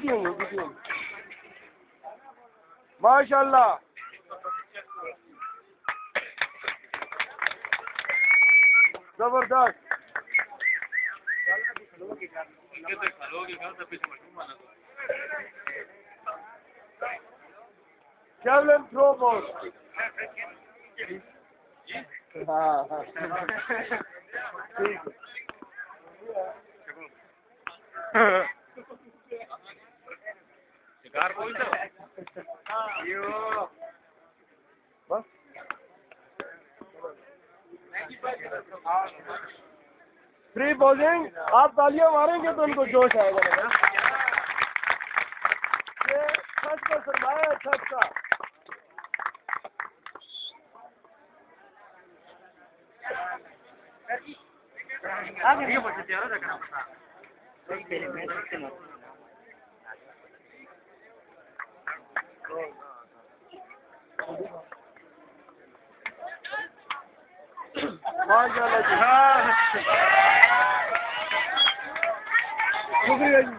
gidiyorum gidiyorum. Maşallah. Zabardast. Kevlin Probos. हाँ हाँ ठीक शिकार Gargoyle. Yo. बस फ्री बॉलिंग आप तालियाँ मारेंगे तो उनको जोश आएगा ना। ये सच का सरमाया है सच का। आगे। ये बोलते थे यार देखना Vay geldi. Ha. Bugün